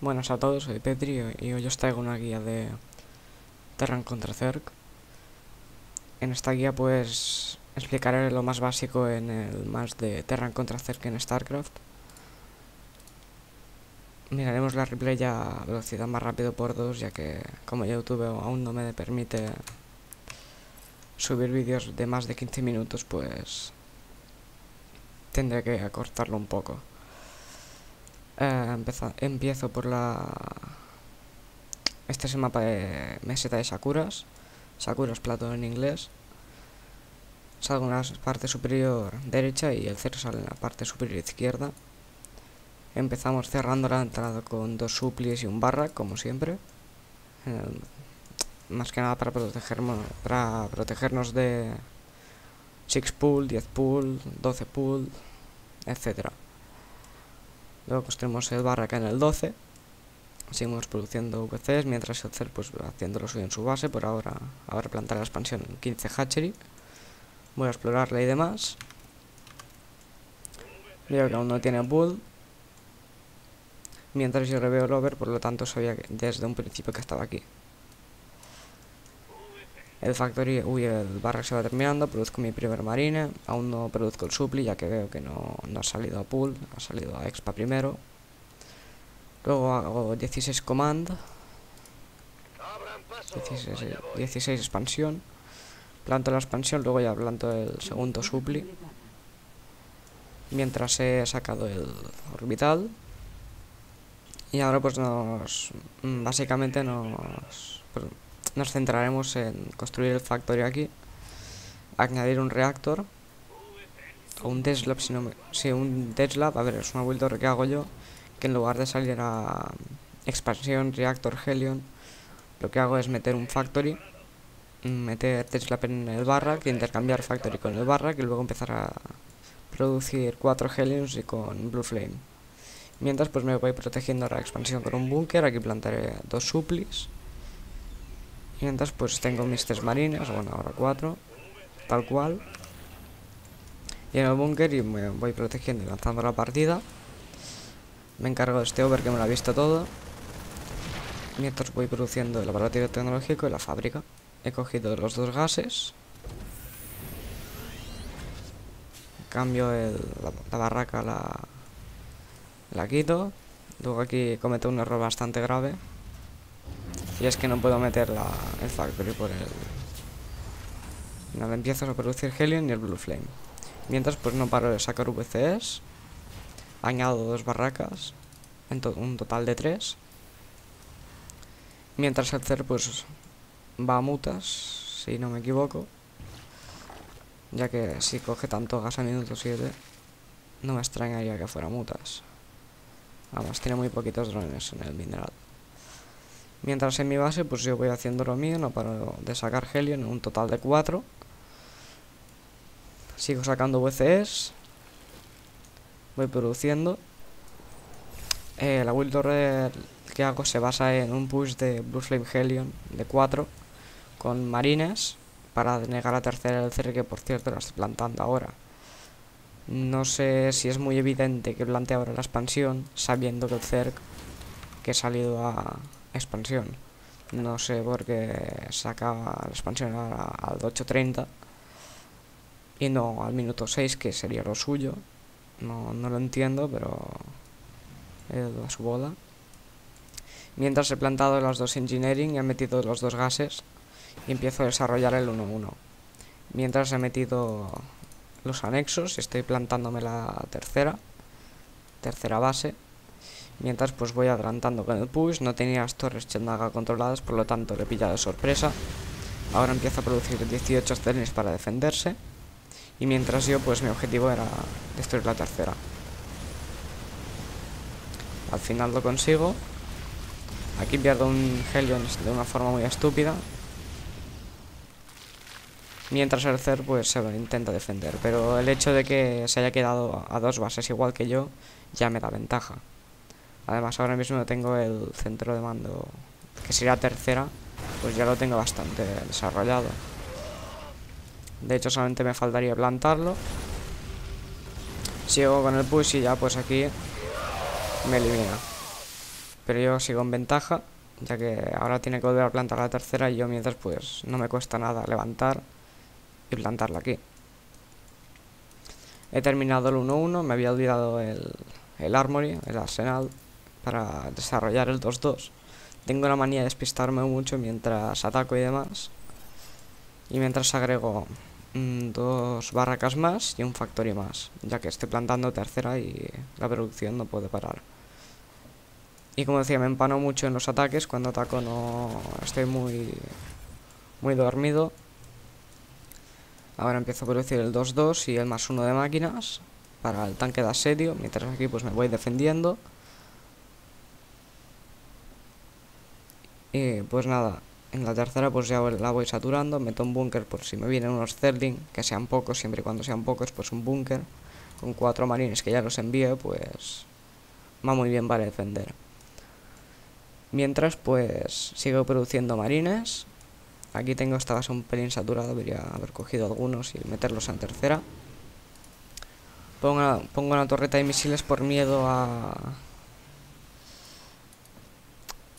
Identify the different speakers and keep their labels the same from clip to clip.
Speaker 1: Buenas a todos, soy Petri y hoy os traigo una guía de Terran contra Zerg. En esta guía pues explicaré lo más básico en el más de Terran contra Zerg en StarCraft. Miraremos la replay a velocidad más rápido por dos ya que como YouTube aún no me permite subir vídeos de más de 15 minutos pues tendré que acortarlo un poco. Eh, empiezo por la... Este es el mapa de meseta de Sakuras. Sakuras plato en inglés. Salgo en la parte superior derecha y el cero sale en la parte superior izquierda. Empezamos cerrando la entrada con dos suplis y un barra, como siempre. Eh, más que nada para protegernos, para protegernos de 6 pool, 10 pool, 12 pool, etcétera. Luego construimos el barra acá en el 12. Seguimos produciendo VCs mientras el CER pues haciendo lo suyo en su base. Por ahora, ahora plantar la expansión en 15 hatchery. Voy a explorarla y demás. Veo que aún no tiene bull. Mientras yo reveo el over, por lo tanto sabía que desde un principio que estaba aquí. El factory, uy, el barra se va terminando, produzco mi primer marine, aún no produzco el supli ya que veo que no, ha salido a pool, ha salido a expa primero. Luego hago 16 command, 16, expansión, planto la expansión, luego ya planto el segundo supli. Mientras he sacado el orbital. Y ahora pues nos, básicamente nos nos centraremos en construir el factory aquí, añadir un reactor o un deslab, si no me, un deslab, a ver, es una build que hago yo, que en lugar de salir a expansión, reactor, helion, lo que hago es meter un factory, meter deslab en el barra, que intercambiar factory con el barra, que luego empezar a producir cuatro helions y con blue flame. Mientras pues me voy protegiendo la expansión con un búnker, aquí plantaré dos suplis Mientras pues tengo mis tres marines, bueno ahora cuatro, tal cual. Y en el búnker y me voy protegiendo y lanzando la partida. Me encargo de este over que me lo ha visto todo. Mientras voy produciendo el laboratorio tecnológico y la fábrica. He cogido los dos gases. Cambio la, barraca, la, la quito. Luego aquí cometo un error bastante grave y es que no puedo meter la, el factory por el... No empiezo a producir helium ni el blue flame. Mientras pues no paro de sacar VCS. Añado dos barracas. En un total de tres. Mientras el CER pues va a mutas, si no me equivoco. Ya que si coge tanto gas a minuto 7, no me extrañaría que fuera mutas. Además tiene muy poquitos drones en el mineral. Mientras en mi base, pues yo voy haciendo lo mío, no paro de sacar helio en un total de 4. Sigo sacando VCS. Voy produciendo. Eh, la build torre que hago se basa en un push de Blue Flame Helion de 4 con marines para denegar la tercera del CR que por cierto la estoy plantando ahora. No sé si es muy evidente que plante ahora la expansión sabiendo que el CERC que he salido a, expansión. No sé por qué sacaba la expansión al 8.30 y no al minuto 6, que sería lo suyo. No, no lo entiendo, pero dado a su bola. Mientras he plantado los dos engineering he metido los dos gases y empiezo a desarrollar el 1-1. Mientras he metido los anexos estoy plantándome la tercera, tercera base. Mientras pues voy adelantando con el push, no tenía las torres Chendaga controladas, por lo tanto le de sorpresa. Ahora empieza a producir 18 trenes para defenderse. Y mientras yo, pues mi objetivo era destruir la tercera. Al final lo consigo. Aquí pierdo un Helion de una forma muy estúpida. Mientras el Cer pues se intenta defender. Pero el hecho de que se haya quedado a dos bases igual que yo ya me da ventaja. Además ahora mismo tengo el centro de mando, que sería tercera, pues ya lo tengo bastante desarrollado. De hecho solamente me faltaría plantarlo. Sigo con el push y ya pues aquí me elimina. pero yo sigo en ventaja, ya que ahora tiene que volver a plantar la tercera y yo mientras pues no me cuesta nada levantar y plantarla aquí. He terminado el 1-1, me había olvidado el, el Armory, el Arsenal, para desarrollar el 2-2. Tengo la manía de despistarme mucho mientras ataco y demás. Y mientras agrego mm, dos barracas más y un factory más, ya que estoy plantando tercera y la producción no puede parar. Y como decía, me empano mucho en los ataques, cuando ataco no estoy muy, muy dormido Ahora empiezo a producir el 2-2 y el más 1 de máquinas para el tanque de asedio, mientras aquí pues me voy defendiendo. Y pues nada, en la tercera pues ya la voy saturando, meto un búnker por si me vienen unos Zerling, que sean pocos, siempre y cuando sean pocos pues un búnker con cuatro marines que ya los envío pues va muy bien para defender. Mientras pues sigo produciendo marines Aquí tengo esta base un pelín saturada, debería haber cogido algunos y meterlos en tercera. Pongo, pongo una torreta de misiles por miedo a...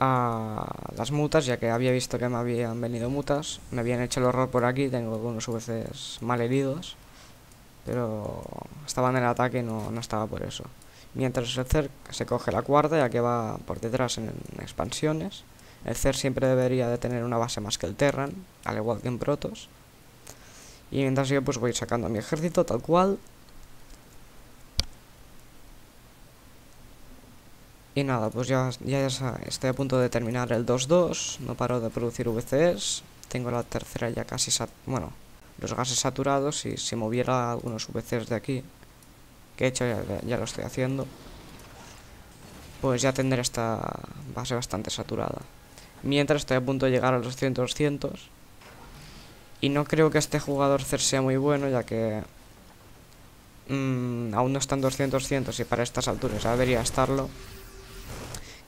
Speaker 1: a las mutas, ya que había visto que me habían venido mutas. Me habían hecho el horror por aquí, tengo algunos veces mal heridos. Pero estaban en el ataque no, no estaba por eso. Mientras el CERC se coge la cuarta, ya que va por detrás en expansiones. El CER siempre debería de tener una base más que el Terran, al igual que en Protos. Y mientras yo pues voy sacando a mi ejército tal cual. Y nada, pues ya, ya estoy a punto de terminar el 2-2, no paro de producir VCs, tengo la tercera ya casi, bueno, los gases saturados y si moviera algunos VCs de aquí, que he hecho ya lo estoy haciendo, pues ya tendré esta base bastante saturada. Mientras estoy a punto de llegar a los 100-200. Y no creo que este jugador CER sea muy bueno, ya que mmm, aún no están 200-200 y para estas alturas debería estarlo.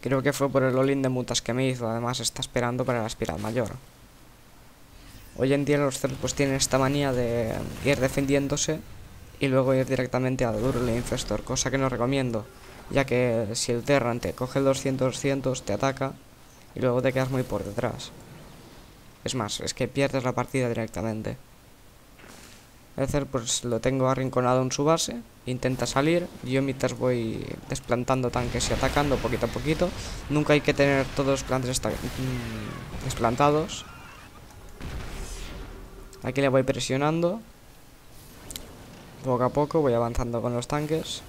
Speaker 1: Creo que fue por el all de mutas que me hizo, además está esperando para la espiral mayor. Hoy en día los CER pues tienen esta manía de ir defendiéndose y luego ir directamente a Durle Infestor, cosa que no recomiendo, ya que si el Terran te coge el 200-200 te ataca y luego te quedas muy por detrás. Es más, es que pierdes la partida directamente. Ether pues lo tengo arrinconado en su base, intenta salir, yo mientras voy desplantando tanques y atacando poquito a poquito. Nunca hay que tener todos los plantes mm, desplantados. Aquí le voy presionando. Poco a poco voy avanzando con los tanques.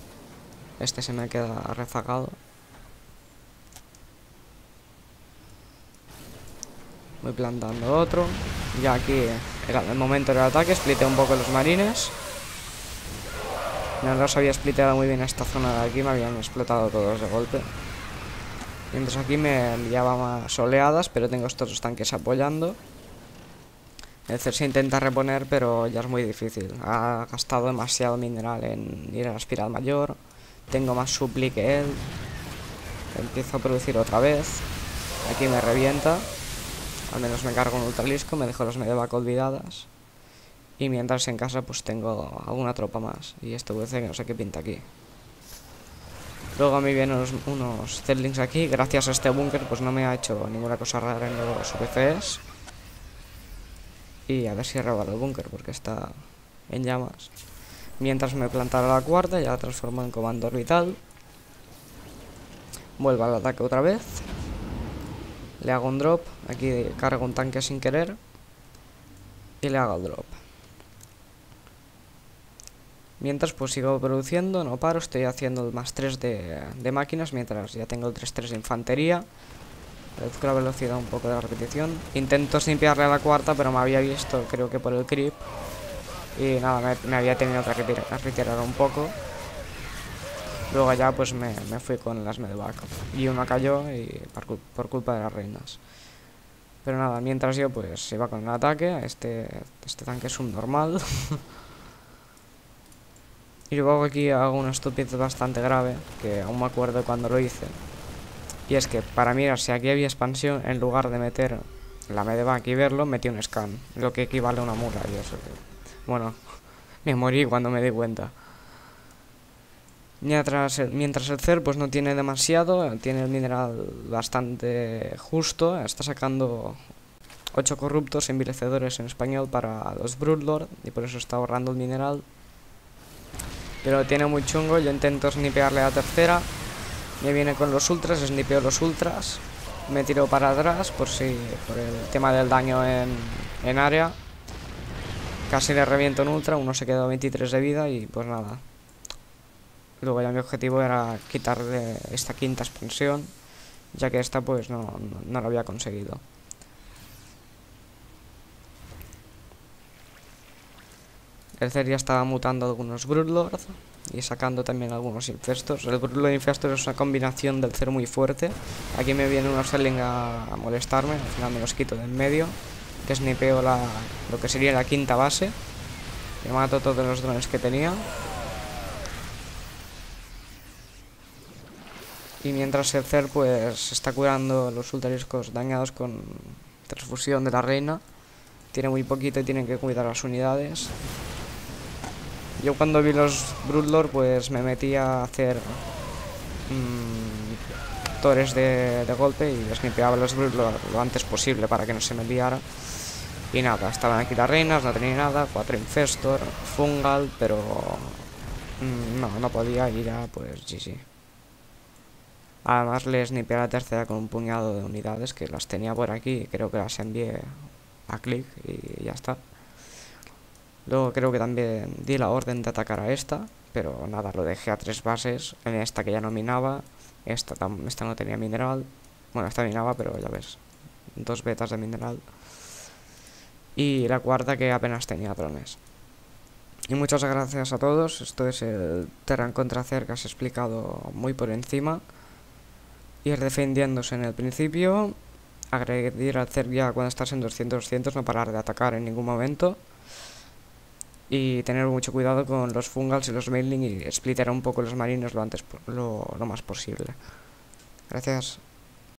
Speaker 1: Este se me queda rezagado. Voy plantando otro. Ya aquí el momento del ataque. Spliteo un poco los marines. No los había spliteado muy bien esta zona de aquí. Me habían explotado todos de golpe. Mientras aquí me enviaba más oleadas. Pero tengo estos tanques apoyando. El se intenta reponer, pero ya es muy difícil. Ha gastado demasiado mineral en ir a la espiral mayor. Tengo más supli que él. Empiezo a producir otra vez. Aquí me revienta. Al menos me cargo un ultralisco, me dejo las medevac olvidadas. Y mientras en casa pues tengo alguna tropa más. Y este VC que no sé qué pinta aquí. Luego a mí vienen unos, unos aquí. Gracias a este búnker pues no me ha hecho ninguna cosa rara en los VCs. Y a ver si he robado el búnker porque está en llamas. Mientras me plantara la cuarta, ya la transformo en comando orbital. Vuelvo al ataque otra vez. Le hago un drop. Aquí cargo un tanque sin querer. Y le hago drop. Mientras pues sigo produciendo, no paro, estoy haciendo el más 3 de, máquinas, mientras ya tengo el 3-3 de infantería. Reduzco la velocidad un poco de la repetición. Intento simpiarle a la cuarta, pero me había visto, creo que por el creep. Y nada, me, había tenido que retirar un poco. Luego ya pues me, fui con las medevac. Y una cayó y por, culpa de las reinas. Pero nada, mientras yo pues iba con el ataque, este, este tanque es un normal. y luego aquí hago una estupidez bastante grave, que aún me acuerdo cuando lo hice. Y es que para mirar si aquí había expansión, en lugar de meter la medevac y verlo, metí un scan, lo que equivale a una mula y eso. Bueno, me morí cuando me di cuenta. Mientras el, mientras el Cer pues no tiene demasiado, tiene el mineral bastante justo, está sacando 8 corruptos envilecedores en español para los Broodlord y por eso está ahorrando el mineral. Pero tiene muy chungo, yo intento snipearle a la tercera, me viene con los ultras, snipeo los ultras, me tiro para atrás por si por el tema del daño en, en área. Casi le reviento un ultra, uno se quedó 23 de vida y pues nada. Luego ya mi objetivo era quitarle esta quinta expansión, ya que esta pues no, no, lo había conseguido. El Cer ya estaba mutando algunos Broodlord y sacando también algunos infestos. El Broodlord infestor es una combinación del Cer muy fuerte. Aquí me viene unos Selling a, molestarme, al final me los quito del medio. Que snipeo la, lo que sería la quinta base. Me mato todos los drones que tenía. Y mientras el Cer pues está curando los ultrariscos dañados con transfusión de la reina. Tiene muy poquito y tienen que cuidar las unidades. Yo cuando vi los Broodlord pues me metí a hacer mmm, torres de, golpe y snipeaba los Broodlord lo antes posible para que no se me liara. Y nada, estaban aquí las reinas, no tenía nada, cuatro Infestor, Fungal, pero mmm, no, no podía ir a pues GG. Además le snipeé a la tercera con un puñado de unidades que las tenía por aquí, creo que las envié a clic y ya está. Luego creo que también di la orden de atacar a esta, pero nada, lo dejé a tres bases. En esta que ya no minaba, esta, esta no tenía mineral. Bueno, esta minaba, pero ya ves, dos betas de mineral. Y la cuarta que apenas tenía drones. Y muchas gracias a todos. Esto es el Terran contra Cer que has explicado muy por encima. Ir defendiéndose en el principio. Agredir al Cer ya cuando estás en 200-200, no parar de atacar en ningún momento y tener mucho cuidado con los fungals y los mailing y splitter un poco los marinos lo antes lo más posible. Gracias.